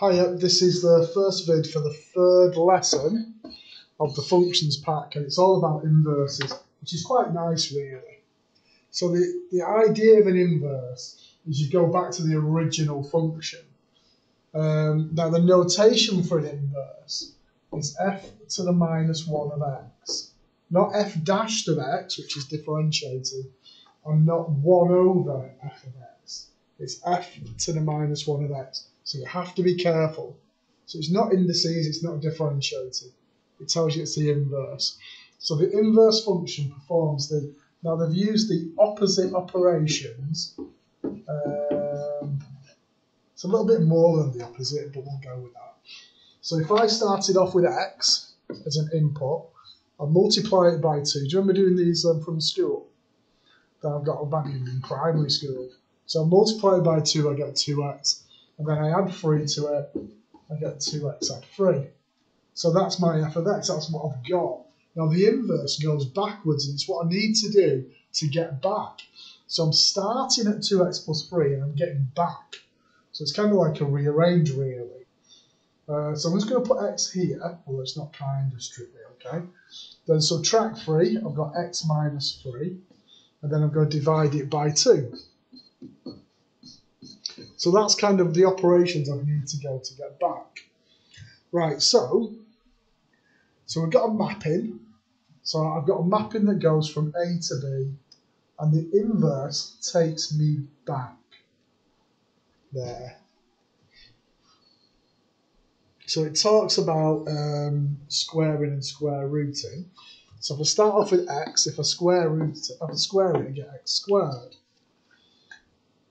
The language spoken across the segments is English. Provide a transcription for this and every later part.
Hiya, this is the first vid for the third lesson of the functions pack, and it's all about inverses, which is quite nice, really. So the, the idea of an inverse is you go back to the original function. Um, now the notation for an inverse is f to the minus 1 of x, not f dashed of x, which is differentiated, and not 1 over f of x. It's f to the minus 1 of x. So you have to be careful. So it's not indices, it's not differentiated. It tells you it's the inverse. So the inverse function performs the, now they've used the opposite operations. Um, it's a little bit more than the opposite, but we'll go with that. So if I started off with x as an input, I'll multiply it by 2. Do you remember doing these um, from school? That I've got back in primary school. So I multiply it by 2, I get 2x and then I add 3 to it, I get 2x add 3. So that's my f of x, that's what I've got. Now the inverse goes backwards, and it's what I need to do to get back. So I'm starting at 2x plus 3, and I'm getting back. So it's kind of like a rearrange, really. Uh, so I'm just going to put x here, although it's not kind of strictly, okay? Then subtract 3, I've got x minus 3, and then I'm going to divide it by 2. So that's kind of the operations I need to go to get back. Right, so, so we've got a mapping. So I've got a mapping that goes from A to B, and the inverse takes me back there. So it talks about um, squaring and square rooting. So if I start off with x, if I square root, if I square it, I get x squared.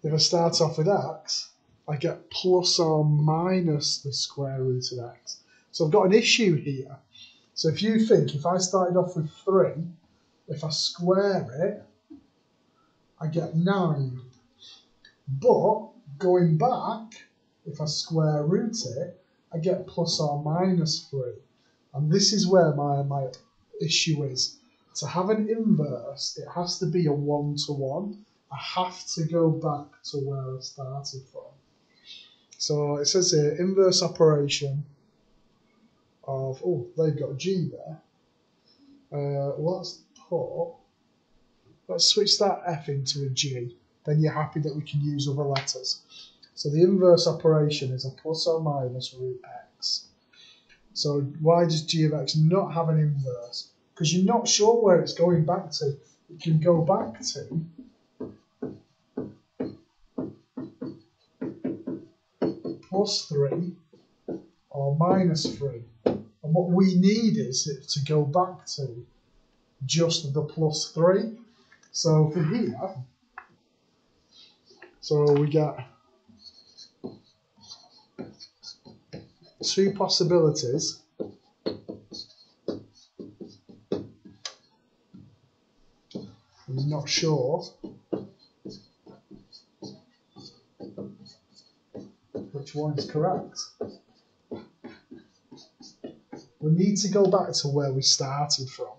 If I start off with x, I get plus or minus the square root of x. So I've got an issue here. So if you think, if I started off with 3, if I square it, I get 9. But going back, if I square root it, I get plus or minus 3. And this is where my, my issue is. To have an inverse, it has to be a one-to-one. -one. I have to go back to where I started from. So it says here inverse operation of, oh, they've got G there. Uh, let's put, let's switch that F into a G. Then you're happy that we can use other letters. So the inverse operation is a plus or minus root x. So why does g of x not have an inverse? Because you're not sure where it's going back to. It can go back to plus 3 or minus 3. And what we need is to go back to just the plus 3. So for here, so we get two possibilities. I'm not sure which one is correct. We need to go back to where we started from.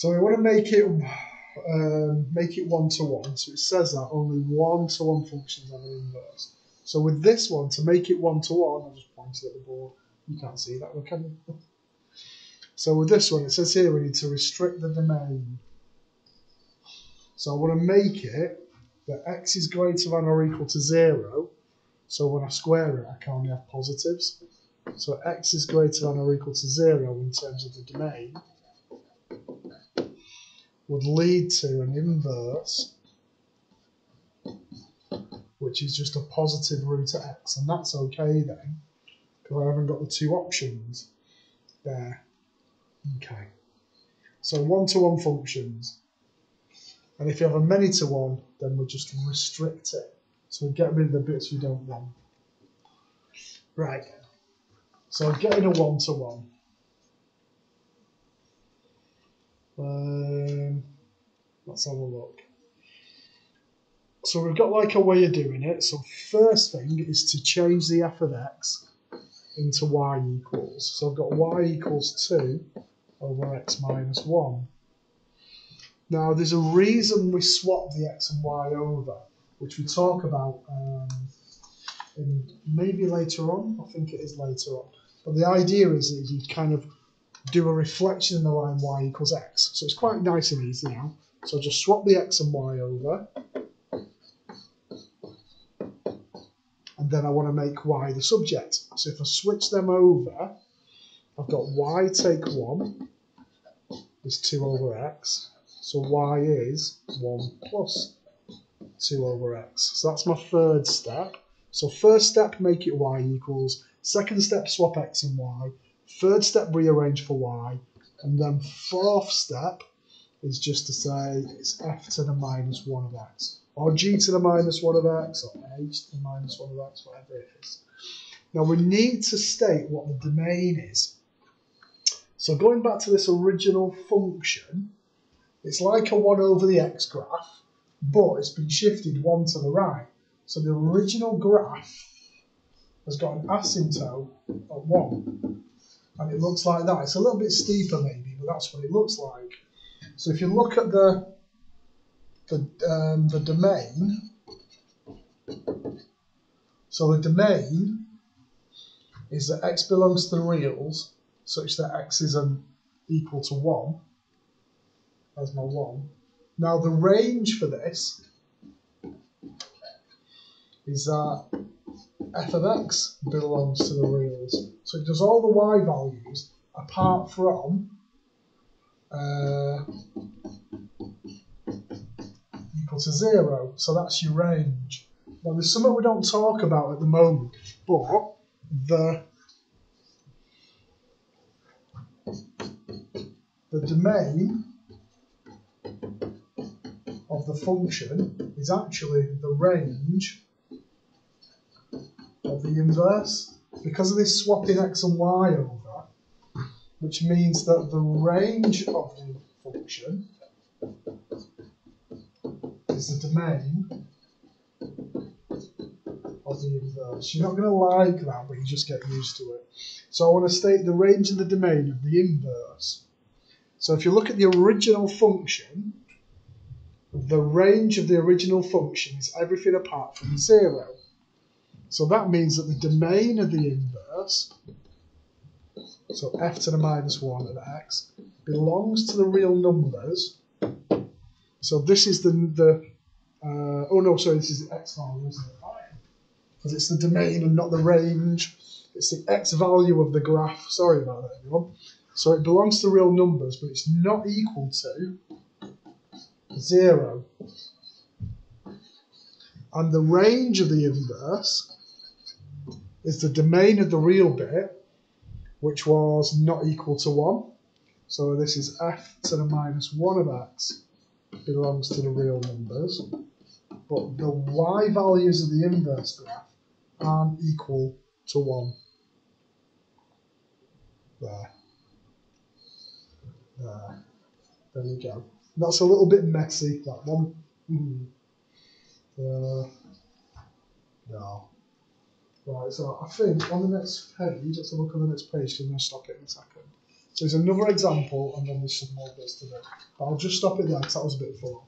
So we want to make it um, make it one to one. So it says that only one to one functions have an inverse. So with this one, to make it one to one, I'll just point it at the board. You can't see that, can you? So with this one, it says here we need to restrict the domain. So I want to make it that x is greater than or equal to zero. So when I square it, I can only have positives. So x is greater than or equal to zero in terms of the domain would lead to an inverse, which is just a positive root of x, and that's okay then, because I haven't got the two options there. Okay. So one-to-one -one functions. And if you have a many-to-one, then we'll just restrict it. So we get rid of the bits we don't want. Right. So getting a one-to-one. -one. Uh, Let's have a look. So we've got like a way of doing it. So first thing is to change the f of x into y equals. So I've got y equals 2 over x minus 1. Now there's a reason we swap the x and y over, which we talk about um, in maybe later on. I think it is later on. But the idea is that you kind of do a reflection in the line y equals x. So it's quite nice and easy now. So I just swap the x and y over. And then I want to make y the subject. So if I switch them over, I've got y take 1 is 2 over x. So y is 1 plus 2 over x. So that's my third step. So first step, make it y equals. Second step, swap x and y. Third step, rearrange for y. And then fourth step is just to say it's f to the minus 1 of x. Or g to the minus 1 of x, or h to the minus 1 of x, whatever it is. Now we need to state what the domain is. So going back to this original function, it's like a 1 over the x graph, but it's been shifted 1 to the right. So the original graph has got an asymptote at 1. And it looks like that. It's a little bit steeper maybe, but that's what it looks like. So if you look at the the, um, the domain, so the domain is that x belongs to the reals such that x is an equal to 1. That's my 1. Now the range for this is that f of x belongs to the reals. So it does all the y values apart from uh, equal to 0. So that's your range. Now there's something we don't talk about at the moment, but the the domain of the function is actually the range of the inverse because of this swapping x and y over, which means that the range of the function is the domain of the inverse. You're not going to like that, but you just get used to it. So I want to state the range and the domain of the inverse. So if you look at the original function, the range of the original function is everything apart from zero. So that means that the domain of the inverse, so f to the minus 1 of x, belongs to the real numbers. So this is the, the uh, oh no, sorry, this is the x value, isn't it? Because it's the domain and not the range. It's the x value of the graph. Sorry about that, everyone. So it belongs to the real numbers, but it's not equal to 0. And the range of the inverse is the domain of the real bit, which was not equal to 1. So this is f to the minus 1 of x belongs to the real numbers. But the y values of the inverse graph aren't equal to 1. There. There. There we go. That's a little bit messy, that one. Mm. Uh, no. Right, so I think on the next page, let's have a look on the next page, because I'm going to stop it in a second. So there's another example, and then there's some more bits to do. But I'll just stop it there, because that was a bit full.